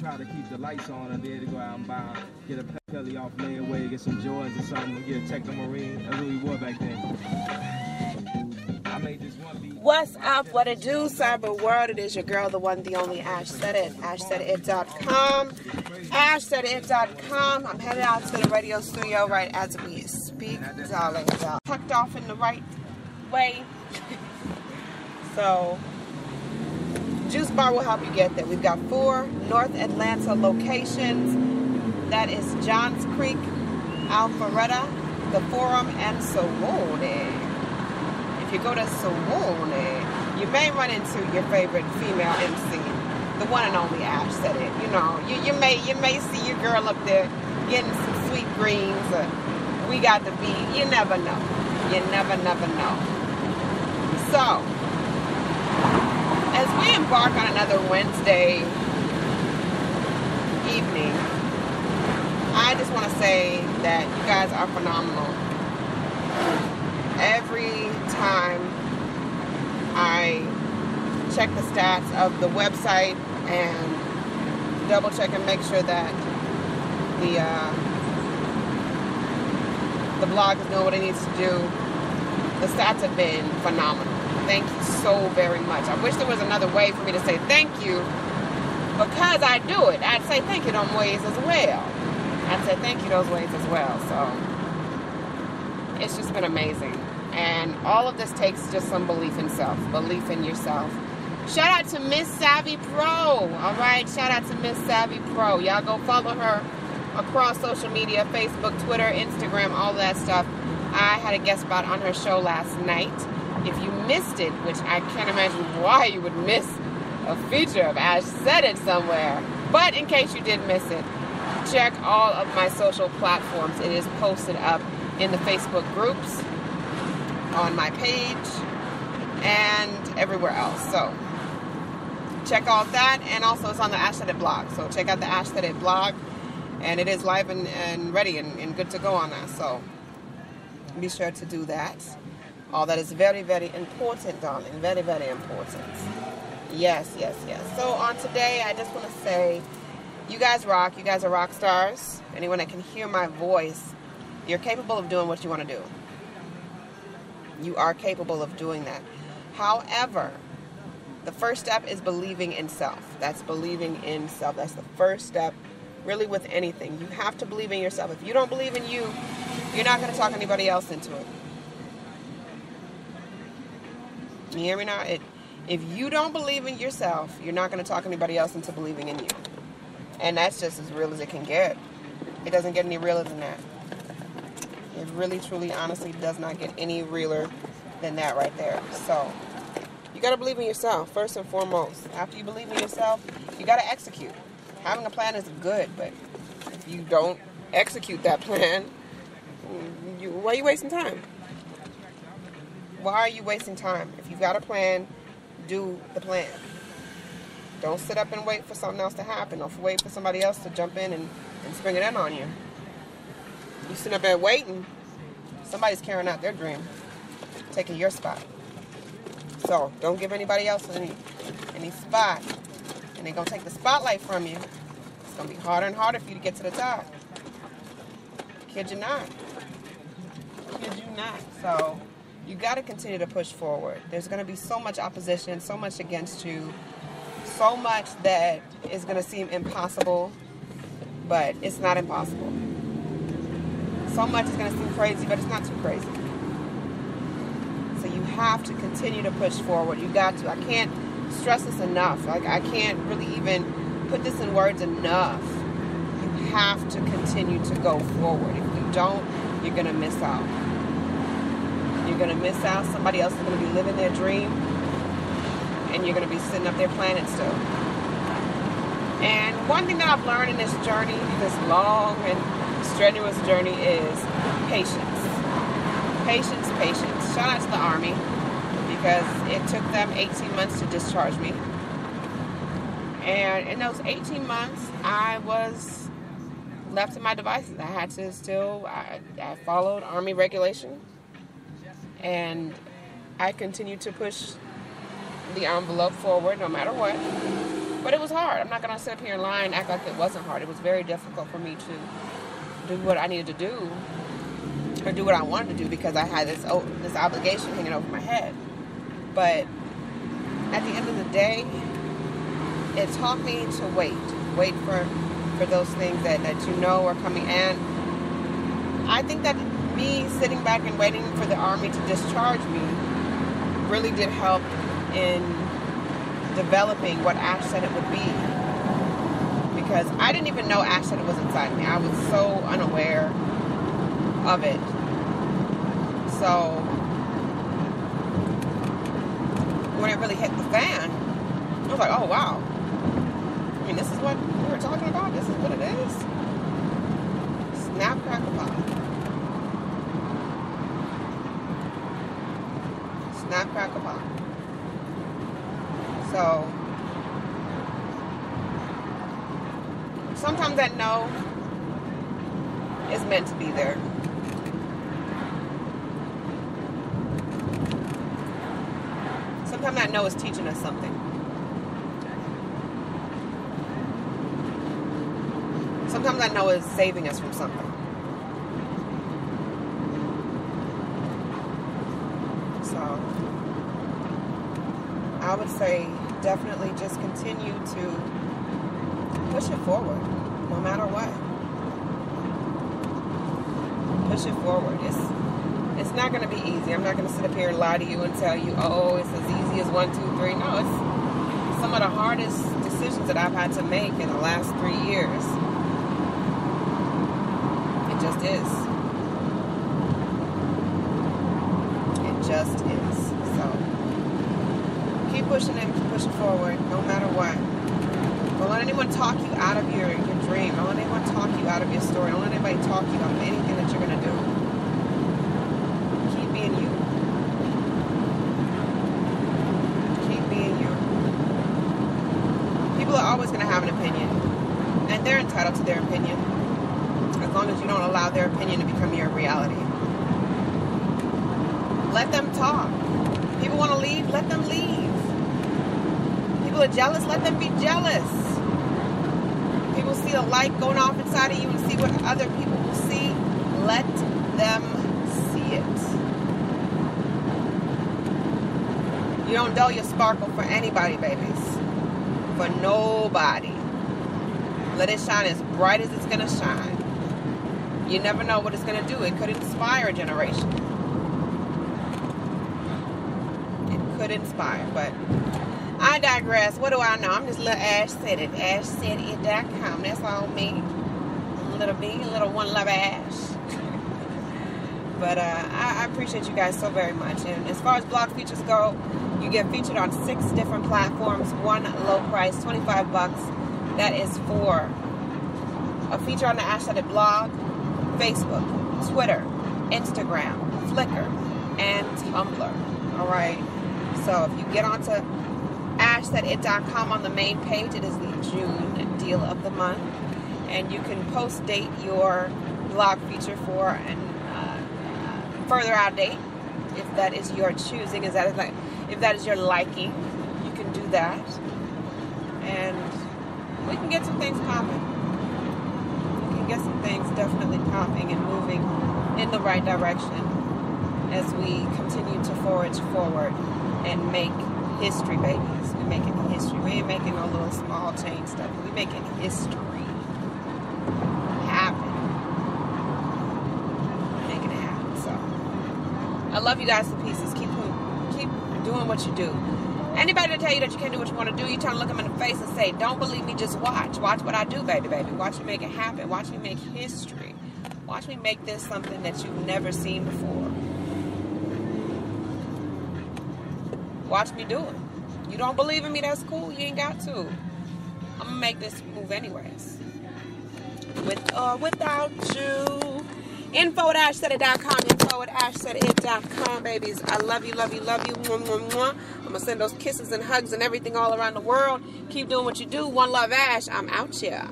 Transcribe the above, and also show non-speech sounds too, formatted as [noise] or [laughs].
try to keep the lights on and be able to go out and buy, get a Pelle off layaway, get some Jordans or something, get a Techno Marine. That's what we wore back then. What's up? What it do, cyber world? It is your girl, the one, the only Ash said it. AshSaidIt.com. AshSaidIt.com. I'm headed out to the radio studio right as we speak, darling. Tucked off in the right way. [laughs] so, Juice Bar will help you get there. We've got four North Atlanta locations. That is Johns Creek, Alpharetta, the Forum, and Suwanee. If you go to Suwanee, you may run into your favorite female MC, the one and only Ash said it. You know, you, you may you may see your girl up there getting some sweet greens. We got the beat. You never know. You never never know. So, we embark on another Wednesday evening, I just want to say that you guys are phenomenal. Every time I check the stats of the website and double check and make sure that the uh, the blog is doing what it needs to do, the stats have been phenomenal. Thank you so very much. I wish there was another way for me to say thank you because I do it. I'd say thank you those ways as well. I'd say thank you those ways as well. So it's just been amazing. And all of this takes just some belief in self, belief in yourself. Shout out to Miss Savvy Pro. All right, shout out to Miss Savvy Pro. Y'all go follow her across social media Facebook, Twitter, Instagram, all that stuff. I had a guest spot on her show last night. If you missed it, which I can't imagine why you would miss a feature of Ash said it somewhere, but in case you did miss it, check all of my social platforms. It is posted up in the Facebook groups, on my page, and everywhere else. So check all that, and also it's on the Ash Said It blog. So check out the Ash Said It blog, and it is live and, and ready and, and good to go on that. So be sure to do that. All that is very, very important, darling. Very, very important. Yes, yes, yes. So on today, I just want to say, you guys rock. You guys are rock stars. Anyone that can hear my voice, you're capable of doing what you want to do. You are capable of doing that. However, the first step is believing in self. That's believing in self. That's the first step, really, with anything. You have to believe in yourself. If you don't believe in you, you're not going to talk anybody else into it. You hear me now? It, if you don't believe in yourself, you're not going to talk anybody else into believing in you. And that's just as real as it can get. It doesn't get any realer than that. It really, truly, honestly does not get any realer than that right there. So, you got to believe in yourself, first and foremost. After you believe in yourself, you got to execute. Having a plan is good, but if you don't execute that [laughs] plan, you, why are you wasting time? Why are you wasting time? If you've got a plan, do the plan. Don't sit up and wait for something else to happen or wait for somebody else to jump in and, and spring it in on you. You sit up there waiting, somebody's carrying out their dream, taking your spot. So don't give anybody else any any spot. And they're gonna take the spotlight from you. It's gonna be harder and harder for you to get to the top. Kid you not. Kid you not. So you gotta continue to push forward. There's gonna be so much opposition, so much against you, so much that is gonna seem impossible, but it's not impossible. So much is gonna seem crazy, but it's not too crazy. So you have to continue to push forward. You got to. I can't stress this enough. Like I can't really even put this in words enough. You have to continue to go forward. If you don't, you're gonna miss out. You're gonna miss out. Somebody else is gonna be living their dream, and you're gonna be sitting up there planning still. And one thing that I've learned in this journey, this long and strenuous journey, is patience. Patience, patience. Shout out to the Army because it took them 18 months to discharge me. And in those 18 months, I was left to my devices. I had to still, I, I followed Army regulation. And I continued to push the envelope forward no matter what. But it was hard. I'm not going to sit up here and lie and act like it wasn't hard. It was very difficult for me to do what I needed to do or do what I wanted to do because I had this this obligation hanging over my head. But at the end of the day, it taught me to wait, wait for for those things that, that you know are coming. And I think that me sitting back and waiting for the army to discharge me really did help in developing what Ash said it would be. Because I didn't even know Ash said it was inside me. I was so unaware of it. So when it really hit the fan, I was like, oh wow. I mean, this is what we were talking about. This is what it is. Sometimes that no is meant to be there. Sometimes that no is teaching us something. Sometimes that no is saving us from something. So I would say definitely just continue to push it forward, no matter what. Push it forward. It's it's not going to be easy. I'm not going to sit up here and lie to you and tell you, oh, it's as easy as one, two, three. No, it's some of the hardest decisions that I've had to make in the last three years. It just is. It just is. So keep pushing it, keep pushing forward, no matter what. Don't let anyone talk you out of your, your dream. Don't let anyone talk you out of your story. Don't let anybody talk you out of anything that you're going to do. Keep being you. Keep being you. People are always going to have an opinion. And they're entitled to their opinion. As long as you don't allow their opinion to become your reality. Let them talk. People want to leave, let them leave. People are jealous, let them be jealous. People see a light going off inside of you and see what other people will see. Let them see it. You don't dull your sparkle for anybody, babies. For nobody. Let it shine as bright as it's going to shine. You never know what it's going to do. It could inspire a generation. It could inspire, but I digress. What do I know? I'm just little Ash said it. Ash said it.com. That's all me. Little me, little one love Ash. [laughs] but uh, I, I appreciate you guys so very much. And as far as blog features go, you get featured on six different platforms. One low price, 25 bucks. That is for a feature on the Ash Said It blog, Facebook, Twitter, Instagram, Flickr, and Tumblr. All right. So if you get onto ashsaidit.com on the main page, it is the June deal of the month, and you can post date your blog feature for an uh, further out date if that is your choosing. Is if that is your liking, you can do that, and we can get some things popping. We can get some things definitely popping and moving in the right direction as we continue to forage forward and make history, babies. We're making history. We ain't making no little small change stuff. We're making history happen. Making it happen. So I love you guys to pieces. Keep keep doing what you do. Anybody that tell you that you can't do what you want to do, you trying to look them in the face and say, "Don't believe me, just watch. Watch what I do, baby, baby. Watch me make it happen. Watch me make history. Watch me make this something that you've never seen before." Watch me do it. You don't believe in me, that's cool. You ain't got to. I'm gonna make this move anyways. With or without you. Info at ashsaidit.com, info at ashsaidit.com, babies. I love you, love you, love you. Mwah, mwah, mwah. I'm gonna send those kisses and hugs and everything all around the world. Keep doing what you do. One love, Ash. I'm out here.